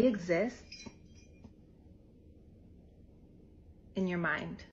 only exists in your mind.